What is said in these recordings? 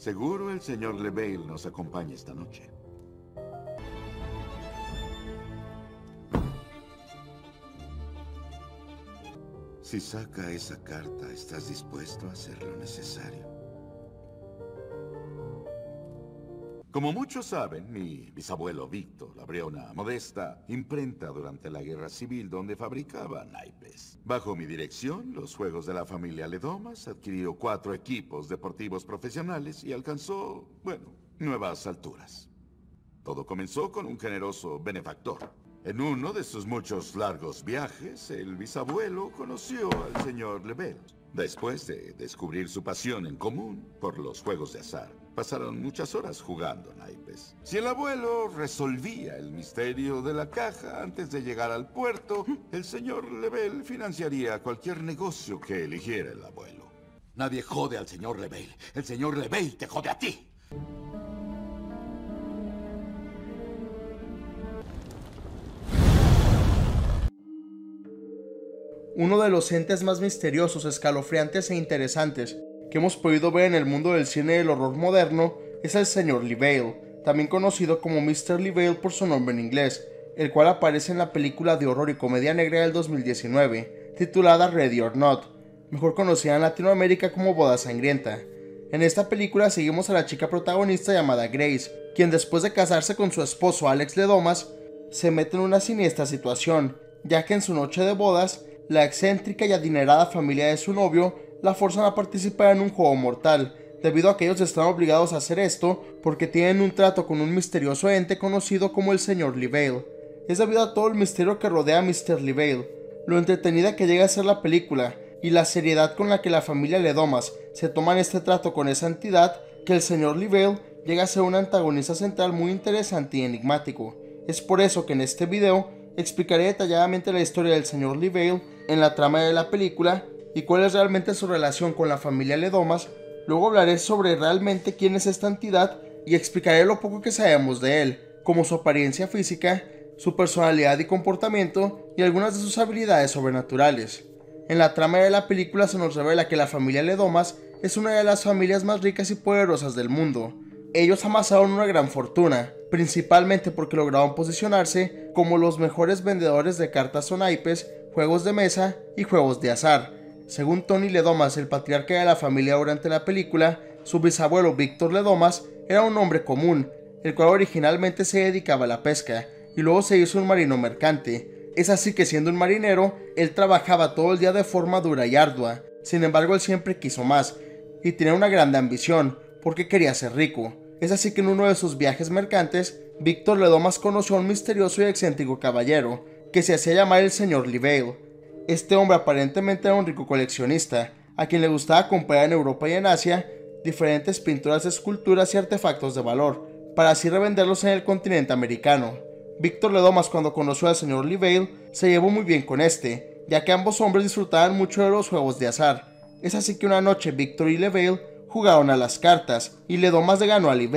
Seguro el señor LeBale nos acompaña esta noche. Si saca esa carta, ¿estás dispuesto a hacer lo necesario? Como muchos saben, mi bisabuelo Víctor abrió una modesta imprenta durante la Guerra Civil donde fabricaba naipes. Bajo mi dirección, los Juegos de la familia Ledomas adquirió cuatro equipos deportivos profesionales y alcanzó, bueno, nuevas alturas. Todo comenzó con un generoso benefactor. En uno de sus muchos largos viajes, el bisabuelo conoció al señor Lebel. Después de descubrir su pasión en común por los juegos de azar, pasaron muchas horas jugando naipes. Si el abuelo resolvía el misterio de la caja antes de llegar al puerto, el señor Lebel financiaría cualquier negocio que eligiera el abuelo. Nadie jode al señor Lebel. El señor Lebel te jode a ti. Uno de los entes más misteriosos, escalofriantes e interesantes que hemos podido ver en el mundo del cine del horror moderno es el señor Lee también conocido como Mr. Lee por su nombre en inglés, el cual aparece en la película de horror y comedia negra del 2019, titulada Ready or Not, mejor conocida en Latinoamérica como Boda Sangrienta. En esta película seguimos a la chica protagonista llamada Grace, quien después de casarse con su esposo Alex Ledomas, se mete en una siniestra situación, ya que en su noche de bodas, la excéntrica y adinerada familia de su novio la forzan a participar en un juego mortal, debido a que ellos están obligados a hacer esto porque tienen un trato con un misterioso ente conocido como el señor Leveille. Es debido a todo el misterio que rodea a Mr. Leveille, lo entretenida que llega a ser la película y la seriedad con la que la familia Ledomas se toman este trato con esa entidad, que el señor Leveille llega a ser un antagonista central muy interesante y enigmático. Es por eso que en este video explicaré detalladamente la historia del señor Leveille en la trama de la película y cuál es realmente su relación con la familia Ledomas, luego hablaré sobre realmente quién es esta entidad y explicaré lo poco que sabemos de él, como su apariencia física, su personalidad y comportamiento y algunas de sus habilidades sobrenaturales. En la trama de la película se nos revela que la familia Ledomas es una de las familias más ricas y poderosas del mundo. Ellos amasaron una gran fortuna, principalmente porque lograron posicionarse como los mejores vendedores de cartas o naipes, juegos de mesa y juegos de azar, según Tony Ledomas, el patriarca de la familia durante la película, su bisabuelo Víctor Ledomas era un hombre común, el cual originalmente se dedicaba a la pesca y luego se hizo un marino mercante. Es así que siendo un marinero, él trabajaba todo el día de forma dura y ardua. Sin embargo, él siempre quiso más y tenía una grande ambición, porque quería ser rico. Es así que en uno de sus viajes mercantes, Víctor Ledomas conoció a un misterioso y excéntrico caballero, que se hacía llamar el señor Liveil. Este hombre aparentemente era un rico coleccionista, a quien le gustaba comprar en Europa y en Asia diferentes pinturas, esculturas y artefactos de valor, para así revenderlos en el continente americano. Víctor Ledomas cuando conoció al señor Lee se llevó muy bien con este, ya que ambos hombres disfrutaban mucho de los juegos de azar. Es así que una noche Víctor y Lee jugaron a las cartas y Ledomas le ganó a Lee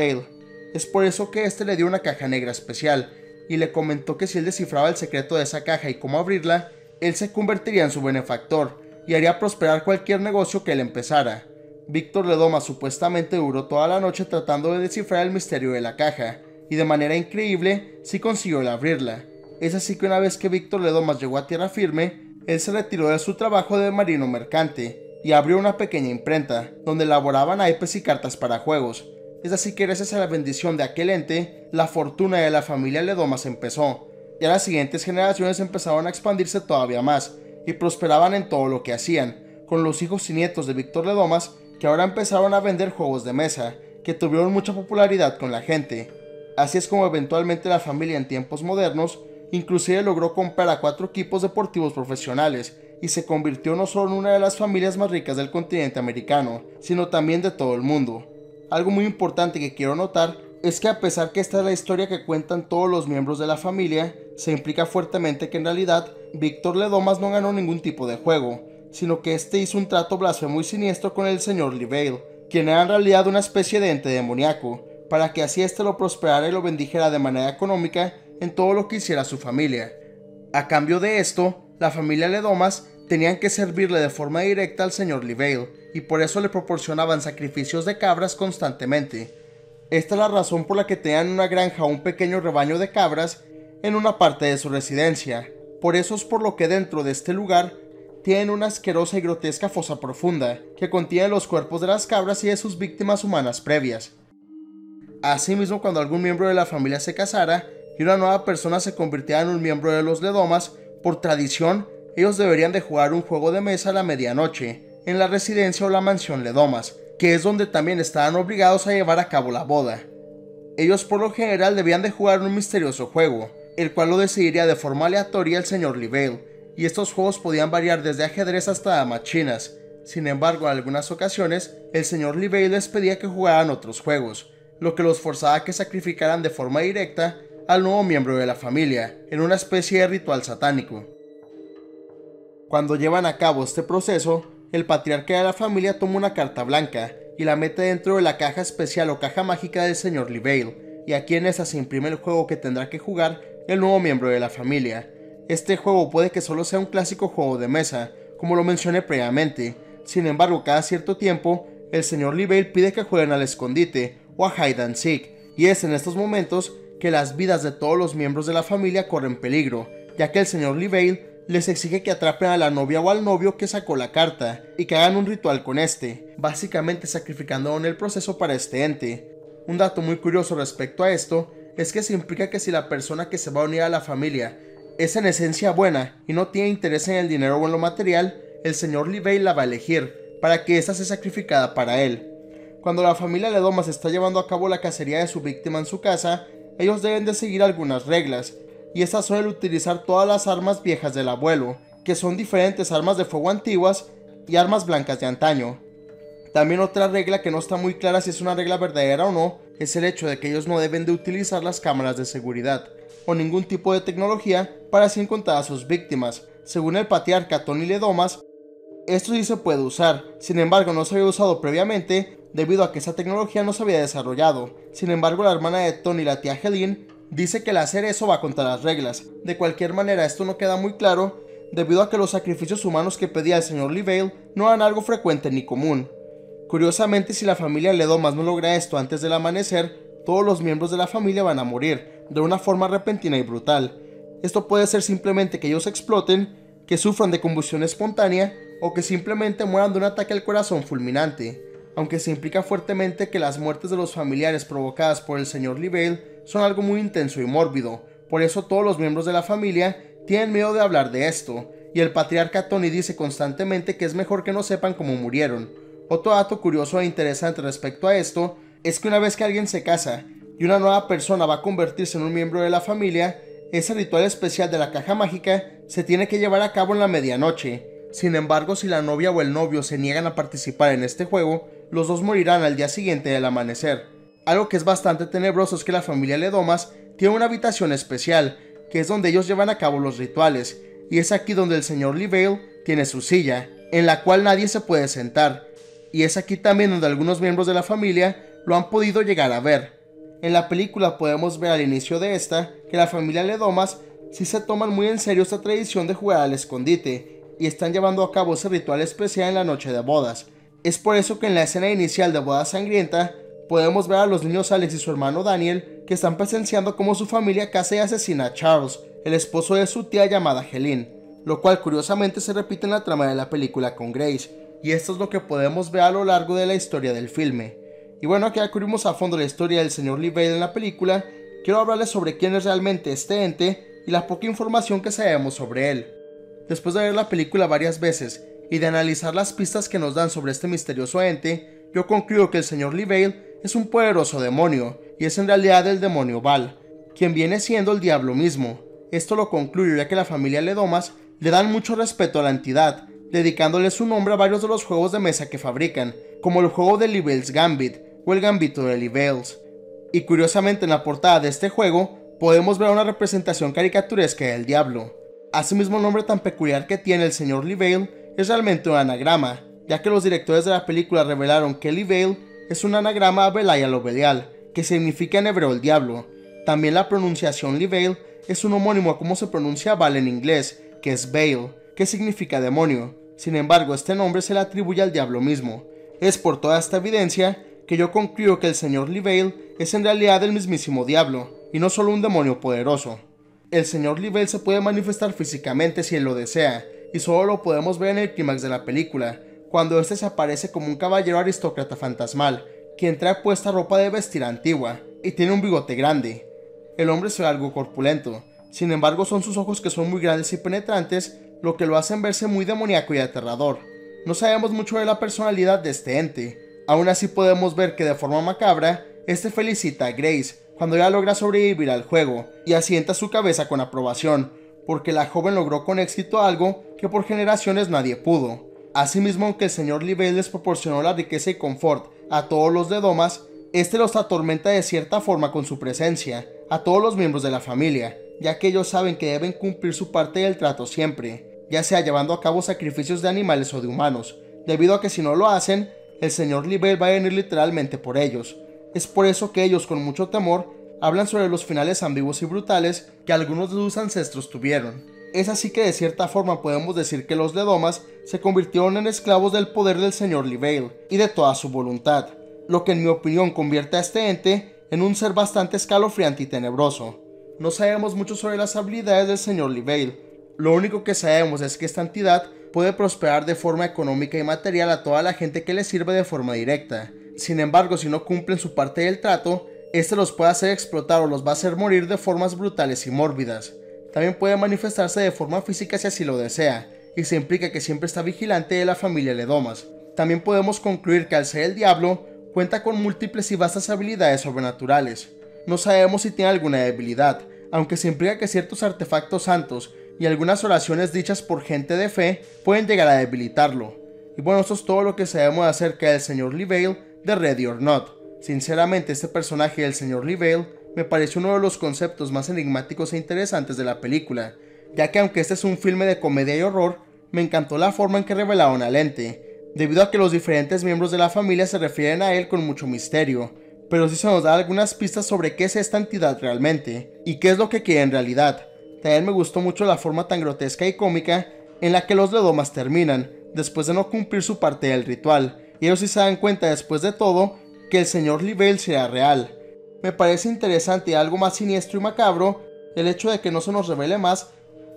Es por eso que este le dio una caja negra especial y le comentó que si él descifraba el secreto de esa caja y cómo abrirla, él se convertiría en su benefactor y haría prosperar cualquier negocio que él empezara. Víctor Ledoma supuestamente duró toda la noche tratando de descifrar el misterio de la caja, y de manera increíble sí consiguió abrirla. Es así que una vez que Víctor Ledomas llegó a tierra firme, él se retiró de su trabajo de marino mercante y abrió una pequeña imprenta, donde elaboraban naipes y cartas para juegos. Es así que gracias a la bendición de aquel ente, la fortuna de la familia Ledomas empezó, ya las siguientes generaciones empezaron a expandirse todavía más y prosperaban en todo lo que hacían, con los hijos y nietos de Víctor Ledomas que ahora empezaron a vender juegos de mesa, que tuvieron mucha popularidad con la gente. Así es como eventualmente la familia en tiempos modernos inclusive logró comprar a cuatro equipos deportivos profesionales y se convirtió no solo en una de las familias más ricas del continente americano, sino también de todo el mundo. Algo muy importante que quiero notar es que a pesar que esta es la historia que cuentan todos los miembros de la familia, se implica fuertemente que en realidad Víctor Ledomas no ganó ningún tipo de juego, sino que este hizo un trato blasfemo y siniestro con el señor Liveil, quien era en realidad una especie de ente demoníaco, para que así éste lo prosperara y lo bendijera de manera económica en todo lo que hiciera su familia. A cambio de esto, la familia Ledomas tenían que servirle de forma directa al señor Liveil, y por eso le proporcionaban sacrificios de cabras constantemente. Esta es la razón por la que tenían una granja o un pequeño rebaño de cabras en una parte de su residencia. Por eso es por lo que dentro de este lugar tienen una asquerosa y grotesca fosa profunda, que contiene los cuerpos de las cabras y de sus víctimas humanas previas. Asimismo, cuando algún miembro de la familia se casara y una nueva persona se convirtiera en un miembro de los Ledomas, por tradición, ellos deberían de jugar un juego de mesa a la medianoche, en la residencia o la mansión Ledomas, que es donde también estaban obligados a llevar a cabo la boda. Ellos por lo general debían de jugar un misterioso juego, el cual lo decidiría de forma aleatoria el señor Livale, y estos juegos podían variar desde ajedrez hasta damas chinas. Sin embargo, en algunas ocasiones, el señor Livale les pedía que jugaran otros juegos, lo que los forzaba a que sacrificaran de forma directa al nuevo miembro de la familia, en una especie de ritual satánico. Cuando llevan a cabo este proceso, el patriarca de la familia toma una carta blanca y la mete dentro de la caja especial o caja mágica del señor Livale, y aquí en esa se imprime el juego que tendrá que jugar el nuevo miembro de la familia. Este juego puede que solo sea un clásico juego de mesa, como lo mencioné previamente, sin embargo cada cierto tiempo, el señor Livale pide que jueguen al escondite o a hide and seek, y es en estos momentos que las vidas de todos los miembros de la familia corren peligro, ya que el señor Livale les exige que atrapen a la novia o al novio que sacó la carta y que hagan un ritual con este, básicamente sacrificando en el proceso para este ente. Un dato muy curioso respecto a esto es que se implica que si la persona que se va a unir a la familia es en esencia buena y no tiene interés en el dinero o en lo material, el señor Livey la va a elegir para que ésta sea sacrificada para él. Cuando la familia Ledomas está llevando a cabo la cacería de su víctima en su casa, ellos deben de seguir algunas reglas, y estas son el utilizar todas las armas viejas del abuelo, que son diferentes armas de fuego antiguas y armas blancas de antaño. También otra regla que no está muy clara si es una regla verdadera o no, es el hecho de que ellos no deben de utilizar las cámaras de seguridad o ningún tipo de tecnología para así encontrar a sus víctimas. Según el patriarca Tony Ledomas, esto sí se puede usar, sin embargo no se había usado previamente debido a que esa tecnología no se había desarrollado. Sin embargo la hermana de Tony, la tía Helene, dice que el hacer eso va contra las reglas. De cualquier manera esto no queda muy claro debido a que los sacrificios humanos que pedía el señor Livale no eran algo frecuente ni común. Curiosamente si la familia Ledomas no logra esto antes del amanecer, todos los miembros de la familia van a morir, de una forma repentina y brutal. Esto puede ser simplemente que ellos exploten, que sufran de combustión espontánea o que simplemente mueran de un ataque al corazón fulminante, aunque se implica fuertemente que las muertes de los familiares provocadas por el señor Livale son algo muy intenso y mórbido, por eso todos los miembros de la familia tienen miedo de hablar de esto, y el patriarca Tony dice constantemente que es mejor que no sepan cómo murieron. Otro dato curioso e interesante respecto a esto es que una vez que alguien se casa y una nueva persona va a convertirse en un miembro de la familia, ese ritual especial de la caja mágica se tiene que llevar a cabo en la medianoche. Sin embargo, si la novia o el novio se niegan a participar en este juego, los dos morirán al día siguiente del amanecer. Algo que es bastante tenebroso es que la familia Ledomas tiene una habitación especial, que es donde ellos llevan a cabo los rituales, y es aquí donde el señor Livale tiene su silla, en la cual nadie se puede sentar, y es aquí también donde algunos miembros de la familia lo han podido llegar a ver. En la película podemos ver al inicio de esta que la familia Ledomas sí se toman muy en serio esta tradición de jugar al escondite y están llevando a cabo ese ritual especial en la noche de bodas. Es por eso que en la escena inicial de Boda Sangrienta podemos ver a los niños Alex y su hermano Daniel que están presenciando cómo su familia casa y asesina a Charles, el esposo de su tía llamada Helene, lo cual curiosamente se repite en la trama de la película con Grace y esto es lo que podemos ver a lo largo de la historia del filme. Y bueno, aquí ya cubrimos a fondo la historia del señor Lee en la película, quiero hablarles sobre quién es realmente este ente y la poca información que sabemos sobre él. Después de ver la película varias veces y de analizar las pistas que nos dan sobre este misterioso ente, yo concluyo que el señor Lee es un poderoso demonio, y es en realidad el demonio Val, quien viene siendo el diablo mismo. Esto lo concluyo ya que la familia Ledomas le dan mucho respeto a la entidad, dedicándole su nombre a varios de los juegos de mesa que fabrican, como el juego de Libel's Gambit o el Gambito de Libels. Y curiosamente en la portada de este juego podemos ver una representación caricaturesca del diablo. Asimismo el nombre tan peculiar que tiene el señor Livale es realmente un anagrama, ya que los directores de la película revelaron que Livale es un anagrama a Belial o Belial, que significa en hebreo el diablo. También la pronunciación Livale es un homónimo a cómo se pronuncia Val en inglés, que es Bale, que significa demonio, Sin embargo, este nombre se le atribuye al diablo mismo. Es por toda esta evidencia que yo concluyo que el señor Livale es en realidad el mismísimo diablo, y no solo un demonio poderoso. El señor Livale se puede manifestar físicamente si él lo desea, y solo lo podemos ver en el clímax de la película, cuando éste se aparece como un caballero aristócrata fantasmal, quien trae puesta ropa de vestir antigua, y tiene un bigote grande. El hombre se ve algo corpulento, sin embargo son sus ojos que son muy grandes y penetrantes, lo que lo hacen verse muy demoníaco y aterrador. No sabemos mucho de la personalidad de este ente, aún así podemos ver que de forma macabra, este felicita a Grace cuando ella logra sobrevivir al juego y asienta su cabeza con aprobación, porque la joven logró con éxito algo que por generaciones nadie pudo. Asimismo, aunque el señor Libel les proporcionó la riqueza y confort a todos los de Domas, este los atormenta de cierta forma con su presencia, a todos los miembros de la familia, ya que ellos saben que deben cumplir su parte del trato siempre, ya sea llevando a cabo sacrificios de animales o de humanos, debido a que si no lo hacen, el señor Libel va a venir literalmente por ellos. Es por eso que ellos con mucho temor hablan sobre los finales ambiguos y brutales que algunos de sus ancestros tuvieron. Es así que de cierta forma podemos decir que los Ledomas se convirtieron en esclavos del poder del señor Livale y de toda su voluntad, lo que en mi opinión convierte a este ente en un ser bastante escalofriante y tenebroso. No sabemos mucho sobre las habilidades del señor Livale, lo único que sabemos es que esta entidad puede prosperar de forma económica y material a toda la gente que le sirve de forma directa. Sin embargo, si no cumplen su parte del trato, este los puede hacer explotar o los va a hacer morir de formas brutales y mórbidas. También puede manifestarse de forma física si así lo desea, y se implica que siempre está vigilante de la familia Ledomas. También podemos concluir que al ser el diablo, cuenta con múltiples y vastas habilidades sobrenaturales. No sabemos si tiene alguna debilidad, aunque se implica que ciertos artefactos santos y algunas oraciones dichas por gente de fe pueden llegar a debilitarlo. Y bueno, eso es todo lo que sabemos acerca del señor Livale de Ready or Not. Sinceramente, este personaje del señor Livale me pareció uno de los conceptos más enigmáticos e interesantes de la película, ya que aunque este es un filme de comedia y horror, me encantó la forma en que revelaron al ente, debido a que los diferentes miembros de la familia se refieren a él con mucho misterio, pero sí se nos da algunas pistas sobre qué es esta entidad realmente, y qué es lo que quiere en realidad, también me gustó mucho la forma tan grotesca y cómica en la que los Ledomas terminan, después de no cumplir su parte del ritual, y ellos sí se dan cuenta después de todo que el señor Livell será real. Me parece interesante y algo más siniestro y macabro el hecho de que no se nos revele más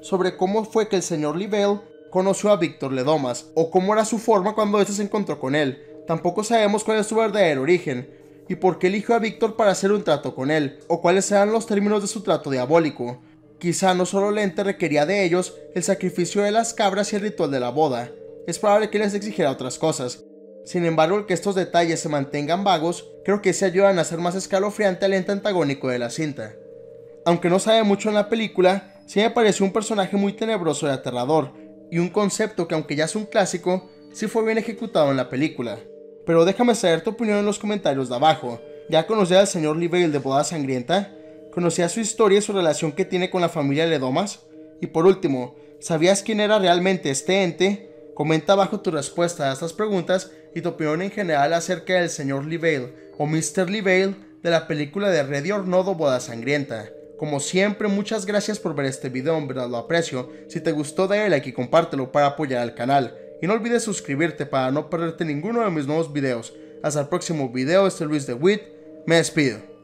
sobre cómo fue que el señor Livell conoció a Víctor Ledomas, o cómo era su forma cuando éste se encontró con él. Tampoco sabemos cuál es su verdadero origen, y por qué eligió a Víctor para hacer un trato con él, o cuáles serán los términos de su trato diabólico. Quizá no solo Lente requería de ellos el sacrificio de las cabras y el ritual de la boda, es probable que les exigiera otras cosas. Sin embargo, el que estos detalles se mantengan vagos, creo que se ayudan a hacer más escalofriante al ente antagónico de la cinta. Aunque no sabe mucho en la película, sí me pareció un personaje muy tenebroso y aterrador, y un concepto que aunque ya es un clásico, sí fue bien ejecutado en la película. Pero déjame saber tu opinión en los comentarios de abajo. ¿Ya conocías al señor Livell de Boda Sangrienta? ¿Conocías su historia y su relación que tiene con la familia Ledomas? Y por último, ¿sabías quién era realmente este ente? Comenta abajo tu respuesta a estas preguntas y tu opinión en general acerca del señor Livale o Mr. Livale de la película de Ready or Not Boda Sangrienta. Como siempre, muchas gracias por ver este video, en verdad lo aprecio. Si te gustó, dale like y compártelo para apoyar al canal. Y no olvides suscribirte para no perderte ninguno de mis nuevos videos. Hasta el próximo video, este Luis de Witt, me despido.